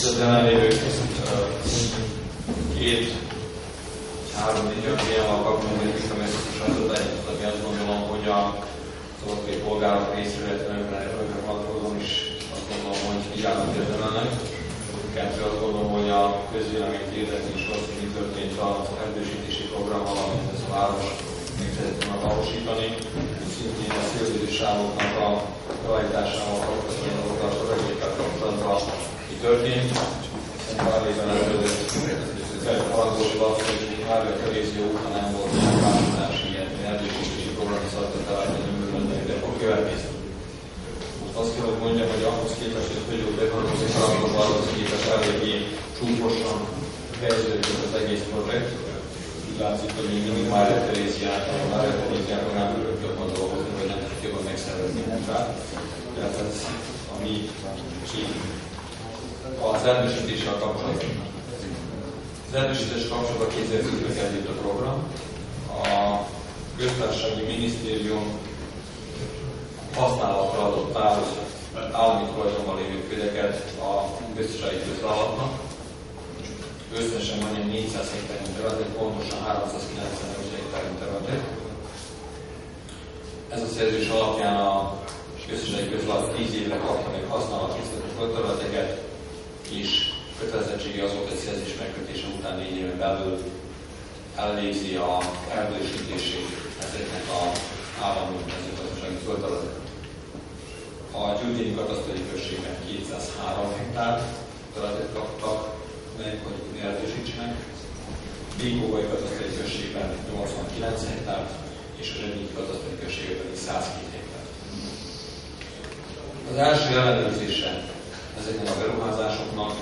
Tisztelt jelenlévők, két, három, négy olyan témával kapcsolatban egy visszamesszesen adatodányt, azt gondolom, hogy a szolgai polgárok részéről, illetve önökre vonatkozóan is azt gondolom, hogy figyelmet érdemelnek. Kettő azt gondolom, hogy a közvéleményt érdekli is az, hogy mi történt az erdősítési program, valamint ez a város szeretett volna valósítani. Szintén a szélvédő sávoknak a beállításával kapcsolatban a projektekkel kapcsolatban történt. Szerintem pár évvel ezelőtt harangolva azt, hogy már a Kerézió óta nem volt ilyen változás, ilyen erdősítési program szaktatás, hogy nem de fog következni. Most azt kell, hogy mondjam, hogy ahhoz képest, hogy a Peugeot beharangozó harangolva ahhoz képest eléggé csúfosan fejeződik az egész projekt. Úgy látszik, hogy még mindig már a már a Keréziában nem tudok jobban dolgozni, vagy nem tudjuk jobban megszervezni munkát. Tehát ez a mi az erdősítéssel kapcsolatban. Az erdősítés kapcsolatban 2010-ben kezdődött a program. A köztársasági minisztérium használatra adott el állami tulajdonban lévő földeket a köztársasági közvállalatnak. Összesen majdnem 400 hektárnyi területet, pontosan 395 hektárnyi területet. Ez a szerződés alapján a közösségi közvállalat 10 évre kapta meg használati földterületeket, és kötelezettsége az volt, hogy szerzés megkötése után négy éven belül elvégzi a erdősítését ezeknek a állami mezőgazdasági földterületeknek. A Gyurgyéni katasztrai községben 203 hektár területet kaptak meg, hogy erdősítsenek. Békóvai katasztrai községben 89 hektár, és a Zsebnyi katasztrai községben pedig 102 hektár. Az első ellenőrzése ezeknek a beruházásoknak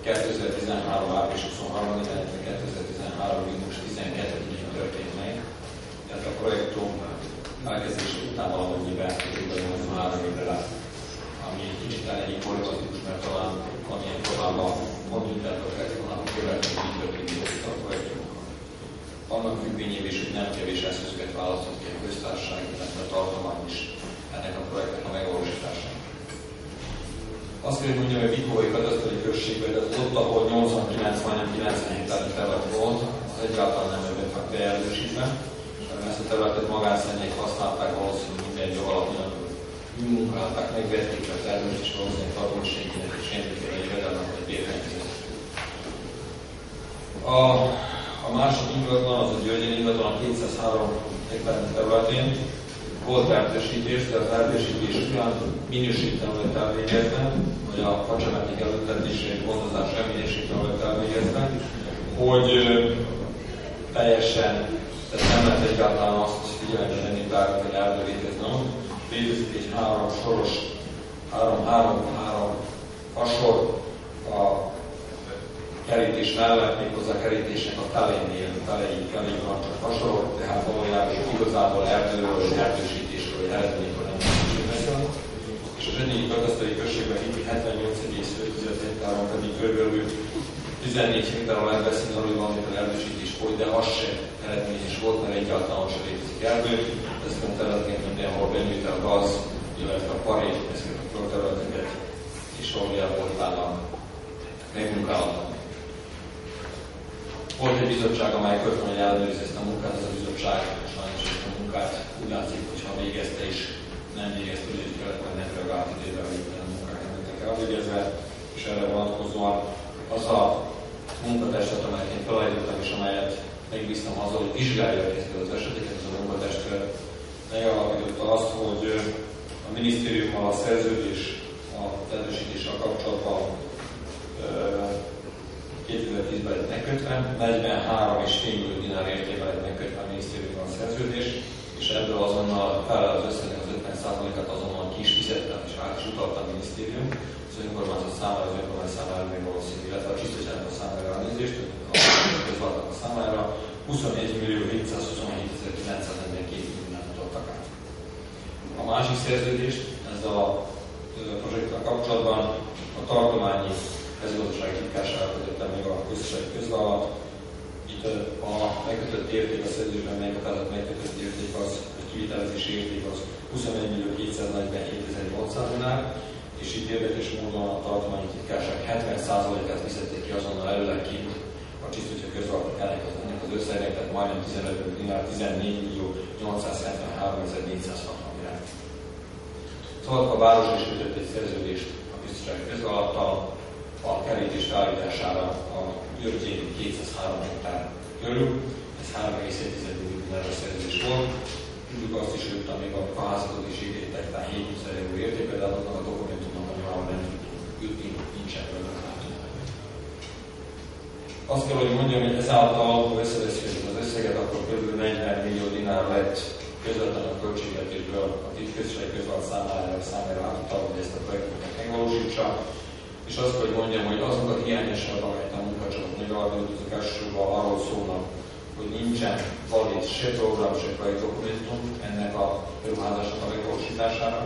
2013. április 23 illetve 2013. június 12-én történt meg. Tehát a projektum elkezdése után valamennyiben kb. 3 évre lett. Ami egy kicsit elég politikus, mert talán valamilyen formában úgy lehet a projektumnak követni, hogy történik a projektum. Annak függvényében is, hogy nem kevés eszközöket választott ki a köztársaság, illetve a tartomány is ennek a projektnek a megvalósítására. Azt kell mondjam, hogy Vikói katasztrófai községben, az ott, ahol 89, majdnem 90 hektár terület volt, az egyáltalán nem lett beerdősítve. Ezt a területet magánszemélyek használták valószínűleg minden jog alapján munkálták, megvették a termést, és valószínűleg tartóségének és érdekére egy vedelmet egy bérvényhez. A, a másik ingatlan, az a Györgyen ingatlan a 203 hektár területén, volt erdősítés, de az után minősítően lett elvégezve, vagy a facsemetik előtetése és gondozás minősítően lett elvégezve, hogy teljesen, tehát nem lehet egyáltalán azt figyelembe venni bármi, hogy erdővégezni. Létezik egy három soros, három, három, három fasor a kerítés mellett, méghozzá a kerítésnek a telénél, telei, telei van csak fasorok, tehát valójában igazából erdőről, erdősítésről, erdőnékről nem beszélni. És a zseniai katasztrai községben 78,5 hektáron pedig körülbelül 14 hektáron lehet beszélni arról, hogy valamikor erdősítés volt, de az sem eredményes volt, mert egyáltalán sem létezik erdő. Ezeken a területeken mindenhol benyújt a gaz, illetve a paré, ezeket a területeket, és valójában utána megmunkálhatnak. Volt egy bizottság, amely hogy ellenőrizi ezt a munkát, ez a bizottság sajnos ezt a munkát. Úgy látszik, hogy ha végezte is, nem végezte, úgy kellett, hogy nem reagált időben, hogy a munkák nem lettek elvégezve, és erre vonatkozóan az a munkatestet, amelyet én felállítottam, és amelyet megbíztam azzal, hogy vizsgálja az eseteket, ez a munkatestület megalapította azt, hogy a minisztériummal a szerződés a tervesítéssel kapcsolatban 2010-ben lett megkötve, 43,5 millió dinár értében lett megkötve a minisztériumban a szerződés, és ebből azonnal fel az összegnek az 50%-át azonnal ki is fizettem, és át is utalta a minisztérium, az önkormányzat számára, az önkormányzat számára még valószínű, illetve a csisztosányok számára elnézést, a közváltak számára 21 millió 727 942 mindent mutattak át. A másik szerződést ezzel a projekttel kapcsolatban a tartományi mezőgazdasági titkársága kötötte meg a közösségi közvállalat. Itt a megkötött érték, a szerződésben meghatározott megkötött érték az, a kivitelezési érték az 21 millió 247 800 dinár, és itt érdekes módon a tartományi titkárság 70%-át fizették ki azonnal előleg ki a csisztútja közvaltak ennek az, ennek az összegnek, tehát majdnem 15 dinár, 14 millió 873 460 irány. Szóval a város is kötött egy szerződést a biztonság közvalattal, a kerítés állítására a Györgyén 203 hektár körül, ez 3,7 milliárdos szerződés volt. Tudjuk azt is, hogy még a házatot is írták, tehát 7 euró értékben, de azoknak a dokumentumnak a nyomában nem tudtunk jutni, nincsen vele Azt kell, hogy mondjam, hogy ezáltal, ha összeveszünk az összeget, akkor kb. 40 millió dinár lett közvetlen a költségvetésből a titközség közvet számára, számára átutal, hogy ezt a projektet megvalósítsa. És azt hogy mondjam, hogy azok a hiányosságok, amelyet a munkacsoport megadott, azok elsősorban arról szólnak, hogy nincsen valid se program, se dokumentum ennek a beruházásnak a megvalósítására.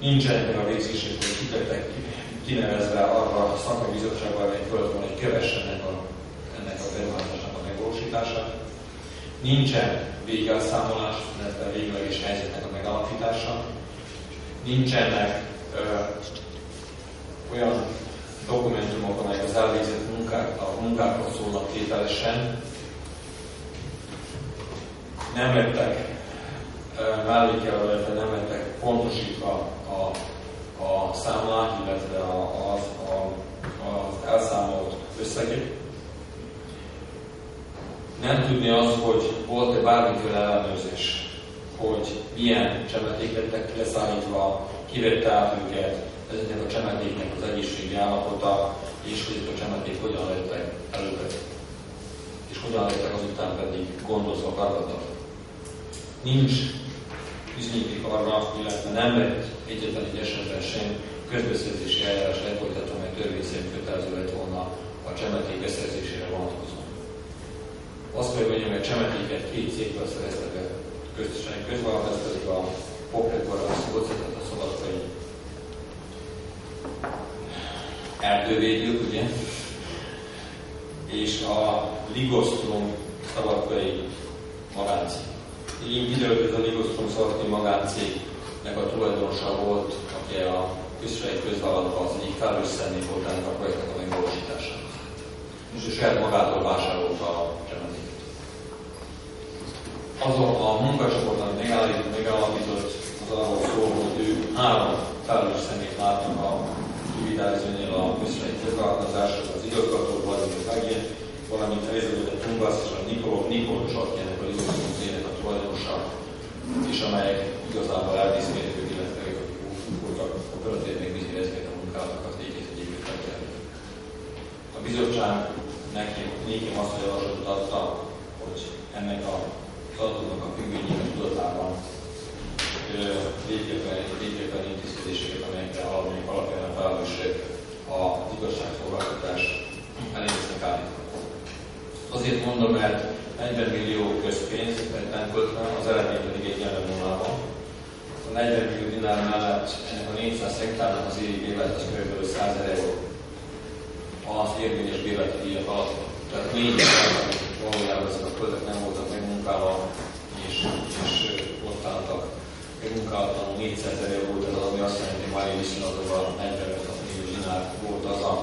Nincsenek meg a végzések, hogy kitettek kinevezve arra a szakmai bizottságba, amely föld van, hogy kövessenek a, ennek a beruházásnak a megvalósítása. Nincsen végelszámolás, illetve végleges helyzetnek a megalapítása. Nincsenek olyan dokumentumok, amelyek az elvégzett munkák, a munkákról szólnak tételesen, nem lettek mellékelve, illetve nem lettek pontosítva a, a számlák, illetve a, az, a, az elszámolt összegek. Nem tudni az, hogy volt-e bármiféle ellenőrzés, hogy milyen csemeték lettek leszállítva, ki vette át őket, ezeknek a csemetéknek az egészségi állapota, és hogy a csemeték hogyan lettek előbb, és hogyan lettek azután pedig gondozva, kargatva nincs bizonyíték arra, illetve nem lett egyetlen egy esetben sem közbeszerzési eljárás lefolytatva, mert törvény kötelező lett volna a csemeték beszerzésére vonatkozóan. Azt kell hogy a csemetéket két cégtől szerezte be. Közösen közvalat, ez pedig a Poprekor, a Szolcetet, a szabadkai erdővédők, ugye? És a Ligostrom szabadkai magáncég időt ez a Ligostrom Szarti magáncégnek a tulajdonosa volt, aki a közösségi közvállalatban az egyik felelős személy volt ennek a projektnek a megvalósításához. És saját magától vásárolta a csemetéket. Azon a munkacsoport, amit megállapított, az arról szól, hogy ő három felelős személyt látnak a dividárizőnél a közösségi közvállalkozáshoz, az igazgató Vladimir Fagyen, valamint Elizabeth Tungas és a Nikol, Nikol Sarkjának a Ligostrom tulajdonosa, és amelyek igazából elviszmérhetők, illetve voltak operatív megbízni ezeket a munkálatokat végét egyébként megtenni. A bizottság nekem, nekem azt a javaslatot adta, hogy ennek a adatoknak a függvényében tudatában végképpen alapján a felelősség a igazságszolgáltatás elégeznek állítani. Azért mondom, mert 40 millió közpénz nem költve, az eredmény pedig egy jelen nullában. A 40 millió dinár mellett ennek a 400 hektárnak az évi bélet az kb. 100 euró. Az érvényes béleti díjak alatt. Tehát 4 valójában ezek a költek nem voltak megmunkálva, és, és ott álltak megmunkálatlanul 400 ezer euró, tehát ami azt jelenti, hogy mai viszonylatban a 45 millió dinár volt az a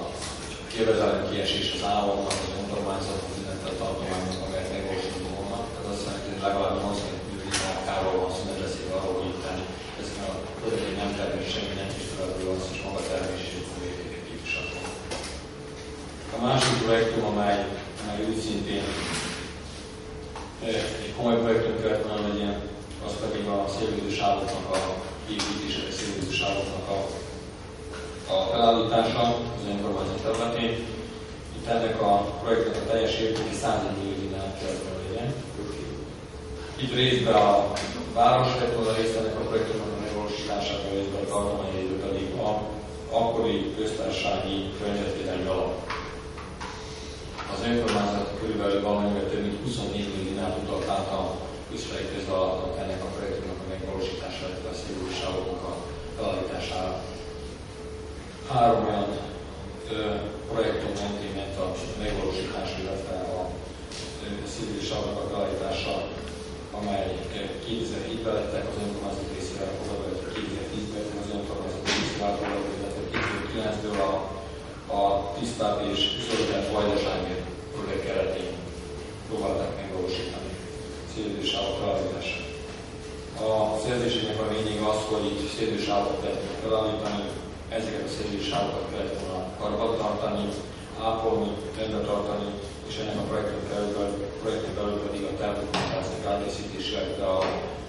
jövedelem kiesés az államnak, az önkormányzatnak, illetve a tartománynak, amelyet megvalósítottunk volna. Tehát azt jelenti, hogy legalább 80 millió káról van szó, nem beszélve arról, hogy itt ezek a hogy nem termés semmi nem is felelő az, és maga termés és értéket képviselni. A másik projektum, amely, amely úgy szintén egy komoly projektum kellett volna legyen, az pedig a szélvédő sávoknak a építése, a szélvédő sávoknak a a felállítása az önkormányzat területén. Itt ennek a projektnek a teljes értéke 100 millió dinár kellett legyen. Itt részben a város vett volna részt ennek a projektnek a megvalósításában, részben a tartományi pedig a akkori köztársasági környezetvédelmi alap. Az önkormányzat körülbelül valamivel több mint 24 millió dinár utalt át a közfelé közvallalatnak ennek a projektnek a megvalósítására, illetve a szigorúságoknak a felállítására három olyan projektum mentén ment a megvalósítás, illetve a civilis alapok beállítása, amely 2007-ben lettek az önkormányzat részére, akkor 2010-ben az önkormányzat 2009-ből a, a tisztább és zöldebb vajdasági projekt keretén próbálták megvalósítani szélvédősávok felállítását. A szerződésnek a lényeg az, szélvédősávokat lehet felállítani, ezeket a szélvédősávokat kellett volna karbantartani, ápolni, rendbe tartani, és ennek a projekten belül, projekten belül pedig a tervdokumentációk elkészítése, de a,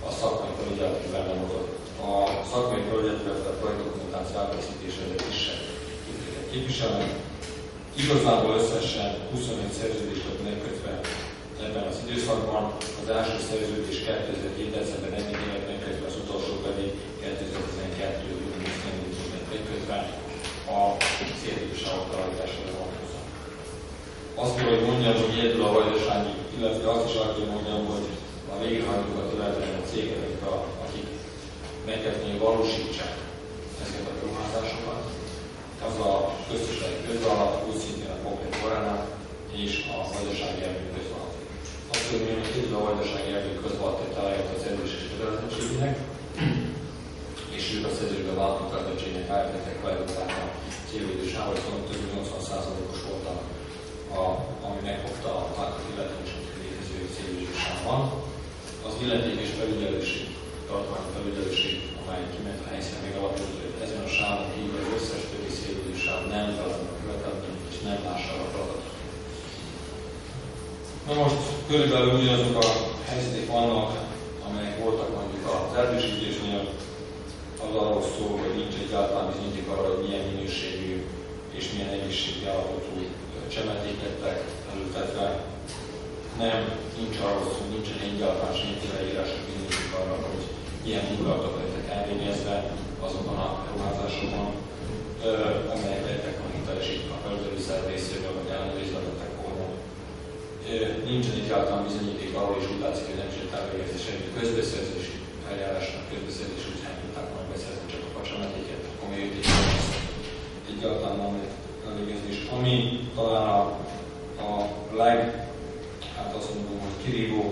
a szakmai felügyelet is benne volt. A szakmai felügyelet, illetve a projektdokumentáció elkészítése egy kisebb képviselnek. Igazából összesen 25 szerződést lett megkötve ebben az időszakban. Az első szerződés 2007. december 4-én lett megkötve, az utolsó pedig 2012. június 4-én lett megkötve a szélvédősávok felállítására vonatkozóan. Azt kell, hogy mondjam, hogy ebből a vajdasági, illetve azt is el kell mondjam, hogy a végrehajtókat, illetve a cégek, akik meg kell valósítsák ezeket a beruházásokat, az a közösségi közalap, úgy szintén a konkrét forrának és a vajdasági erdő közalap. Azt mondjam, hogy a vajdasági erdő közalap találják az erdős és kötelezettségének, és ők a szerződésben vállaló kötelezettségnek átmentek lehetőleg a célvédő sávot, több 80%-os volt a, a, ami megfogta a vállalat illetékes létező célvédő sávban. Az illetékes felügyelőség, tartományi felügyelőség, amely kiment a helyszínen megalapított, hogy ezen a sávon kívül az összes többi sáv nem találnak a követelményt, és nem lássa a feladatot. Na most körülbelül ugyanazok a helyzetek vannak, amelyek voltak mondjuk az erdősítésnél, az arról szól, hogy nincs egyáltalán bizonyíték arra, hogy milyen minőségű és milyen egészségi állapotú csemeték lettek elültetve. Nem, nincs arról szó, nincsen egyáltalán semmiféle írás, bizonyíték arra, hogy ilyen munkalatok lettek elvégezve azokon a ruházásokon, amelyek lettek a hitelesítve a felügyelőszer részéről, vagy ellenőrizve lettek volna. Nincsen egyáltalán bizonyíték arról, és úgy látszik, hogy nem is elvégezni semmi közbeszerzési eljárásnak közbeszerzés után tudták majd beszerzni csak a facsametéket, ami értékes egyáltalán nem elvégezni. És ami talán a, a leg, hát azt mondom, hogy kirívó,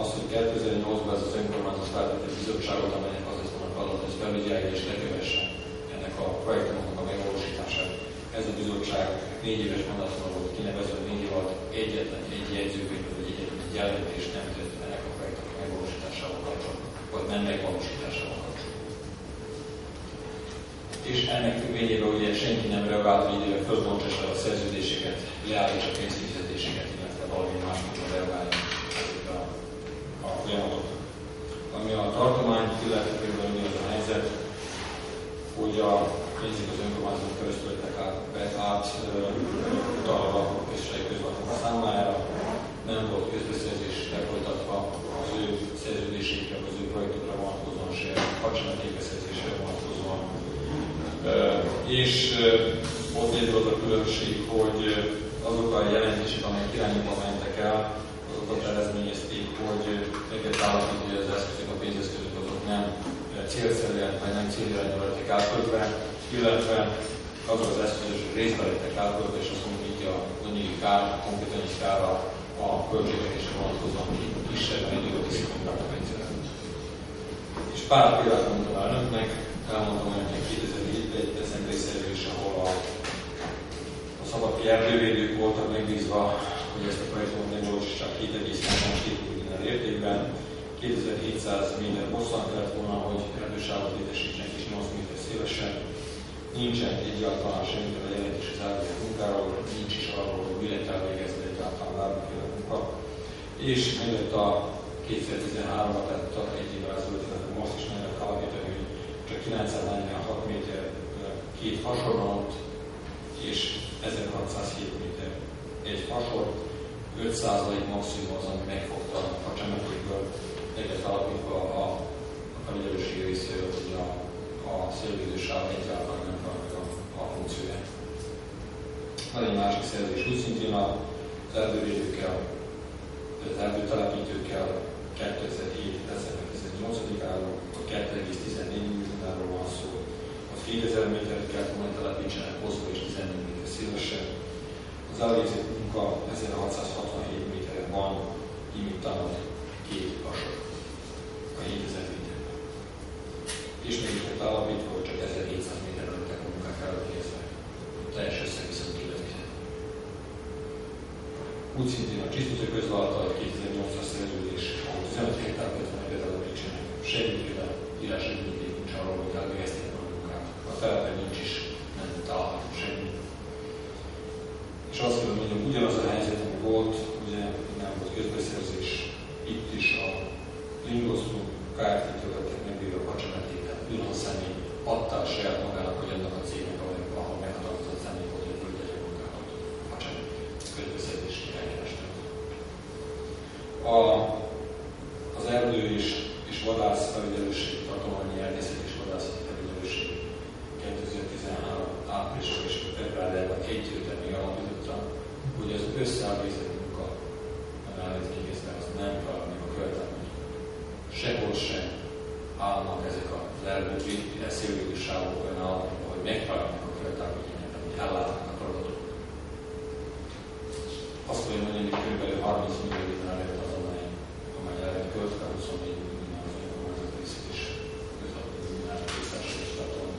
az, hogy 2008-ban ez az önkormányzat feltett egy bizottságot, amelynek az lesz a feladat, hogy felügyelje és lekövesse ennek a projektnek a megvalósítását. Ez a bizottság négy éves mandátumra volt kinevezve, négy év alatt egyetlen egy jegyzőkönyv, vagy egyetlen egy jelentést nem tett ennek a projektnek megvalósításával kapcsolatban, vagy nem megvalósításával. És ennek függvényében ugye senki nem reagált, hogy fölbontsa a szerződéseket, leállítsa a pénzfizetéseket, illetve valami másokra reagálni a, a folyamatot. Ami a tartományt illeti például az a helyzet, hogy a pénzik az önkormányzatok lettek át, át utalva a közösségi közvetlenül számára, nem volt közbeszerzés lefolytatva az ő szerződésekre, az ő projektokra vonatkozóan se, hadseregépeszerzésre vonatkozóan. És ott az a különbség, hogy azok a jelentések, amelyek irányba mentek el, azokat eredményezték, hogy meg kell hogy az eszközök, a pénzeszközök azok nem célszerűen, vagy nem célirányba lettek átkötve, illetve azok az eszközök részben lettek átkötve, és azt mondjuk, hogy a anyagi kár, a kompetens kár a, a költségvetésre vonatkozóan egy időt disziplinálta pénzre. És pár példát mondtam önöknek, elmondtam önöknek 2007 decemberi is, ahol a, a szabadki erdővédők voltak megbízva, hogy ezt a projektot megvalósítsák 7,2 milliárd értékben, 2700 méter hosszan kellett volna, hogy erdősávot létesítsenek és 8 méter szélesen. Nincsen egyáltalán semmiféle jelentés az elvégzett munkáról, nincs is arról, hogy mi lett elvégezni egyáltalán bármiféle munka. És mellett a 2013-ban, tehát egy évvel ezelőtt, most is meg lehet állapítani, hogy csak 946 méter két fasoront, és 1607 méter egy fasor, 5% maximum az, ami megfogta a csemetékből, egyet alapítva a, a felügyelőség részéről, hogy a, a szélvédősáv egyáltalán nem tartja a funkcióját. Van egy másik szerzés, úgy szintén az erdővédőkkel, az erdőtelepítőkkel 2007. december 18-áról, a 2,14 millióról van szó. A 2000 métert kellett volna telepítsenek hosszú és 14 méter szélesen. Az elvégzett munka 1667 méteren van, imitált két vasat a 7000 méterben. És még itt állapítva, hogy csak 1700 méterre lettek a munkák elvégezve. teljes összeg viszont. Úgy szintén a Csisztusok közvállalta egy 2008-as szerződés, ahol 15 hektár 50 ezer nincsenek. Semmiféle írási ügyvédjék nincs arról, hogy elvégezték a munkát. A telepen nincs is, nem található semmi. És azt kell mondjam, ugyanaz a helyzet, ami volt, ugye nem volt közbeszerzés, itt is a Lingosztó Kft-től vettek meg a kacsametéket, külön személy adta a saját magának, hogy annak a cégnek, ahol meghatározott személy volt, hogy küldje a munkákat a kacsametéket, közbeszerzési elkeresnek. A, az erdő és, és vadász felügyelőség, tartományi erdészet és vadászati felügyelőség 2013 április és februárjában héten még alapította, hogy az összeállított munka, amit végezte, az nem meg a követelmény. Sehol sem állnak ezek az erdői eszélői sávok olyan állapotban, hogy megtalálnak a követelményeket, hogy ellátnak a feladatot. Azt mondja, hogy kb. 30 millió dinár lett az, amely, amely erre költve 24 millió dinár az önkormányzat részét is közadó dinár részesre is tartalom.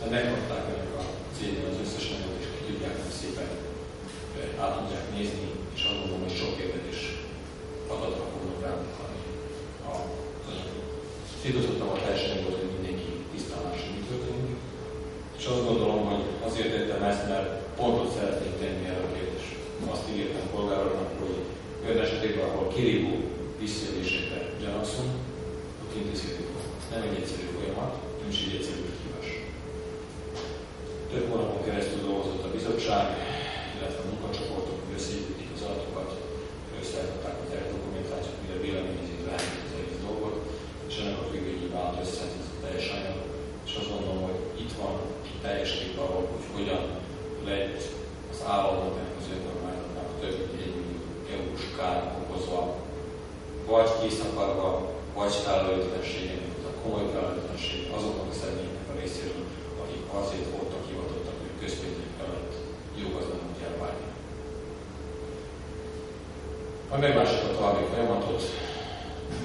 De megkapták ennek a cégnél az összes anyagot, és ki tudják hogy szépen át tudják nézni, és azt gondolom, hogy sok érdekes fognak rámutatni a anyagot. Szétozottam a teljesen volt, hogy mindenki tisztán lássa, mi történik. És azt gondolom, hogy azért tettem ezt, mert pontot szeretnék tenni erre a kérdés. Azt ígértem polgároknak, hogy olyan esetében, ahol kirívó visszaélésekre gyanakszunk, ott intézkedni fog. Nem egy egyszerű folyamat, nem is egy egyszerű kihívás. Több hónapon keresztül dolgozott a bizottság, illetve a munkacsoportok, hogy összegyűjtik az adatokat, összeállították a dokumentációt, mire véleményezik lehet az egész dolgot, és ennek a függvényében állt össze ez a teljes anyag. És azt gondolom, hogy itt van egy teljes kép hogy hogyan lett az államnak, ennek az önkormányzatnak több mint egy millió eurós kár okozva, vagy kiszakadva, vagy felelőtlenségen, a komoly felelőtlenség azoknak a személyeknek a részéről, akik azért voltak hivatottak, hogy közpénzek felett jó gazdának elvárni. Majd meglássuk a további folyamatot,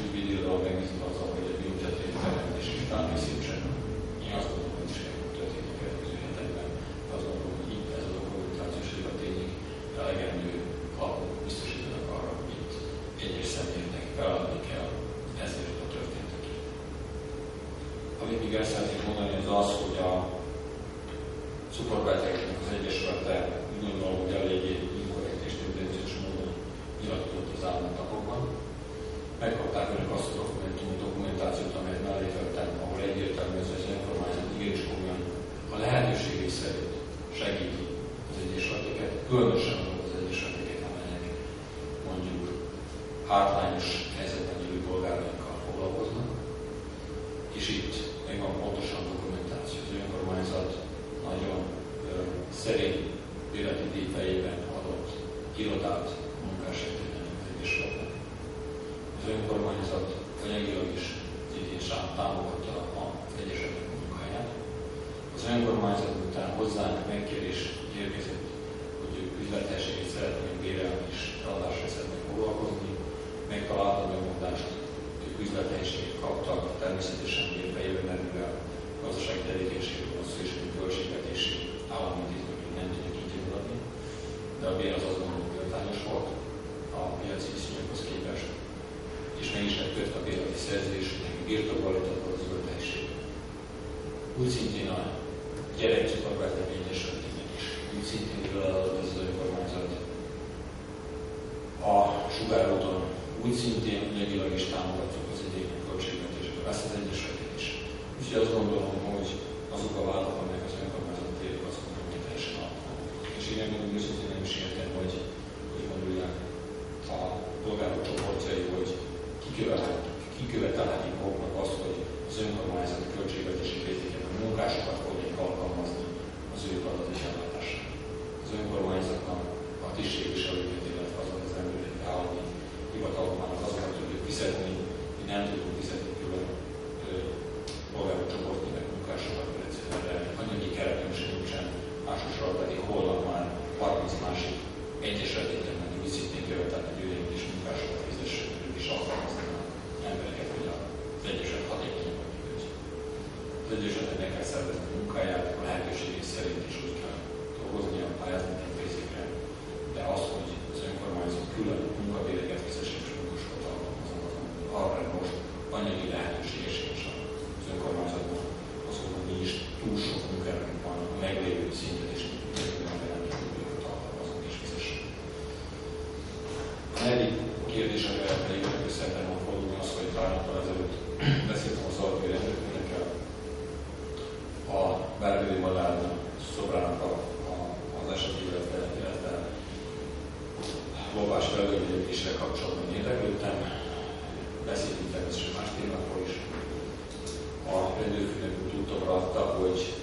ügyvédirodalom megnézzük azzal, hogy egy büntetvény felmentés és felkészítsen. Amit még el szeretnék mondani, az az, hogy a cukorbetegeknek az Egyesülete úgy gondolom, hogy eléggé inkorrekt és tendenciós módon nyilatkozott az elmúlt napokban. Megkapták önök azt a dokumentumot, dokumentációt, amelyet mellé feltem, ahol egyértelmű ez az információt igenis komolyan a lehetőségei szerint segíti az egyesületeket, különösen az egyesületeket, amelyek mondjuk hátrányos helyzetben élő polgárainkkal foglalkoznak, és itt meg van pontosan dokumentáció. Az önkormányzat nagyon szerény életi fejében adott irodát munkásegítőnek az Egyesületnek. Az önkormányzat anyagilag is idén támogatta az Egyesületnek munkáját. Az önkormányzat után hozzánk megkérés érkezett, hogy ők üzletességét szeretnék bérelni és eladásra szeretnék foglalkozni. Megtalálta a megmondást, ők üzlethelyiséget kaptak, természetesen fejében merülve gazdasági tevékenységről van szó, és hogy költségvetési állami intézmények nem tudnak így adni, de a bér az azon méltányos volt a piaci viszonyokhoz képest, és meg is lett kötve a bérleti szerződés, hogy neki birtokolított az zöld helység. Úgy szintén a gyerekcukorbetegény esetében is, úgy szintén adott ez az önkormányzat. A sugárúton úgy szintén anyagilag is támogatjuk az egyébként költségvetésből, ezt az egyesületet is. Úgyhogy azt gondolom, felölgyedéssel kapcsolatban érdeklődtem, beszéltünk természetesen más témákról is. A rendőrfőnök tudtomra adta, hogy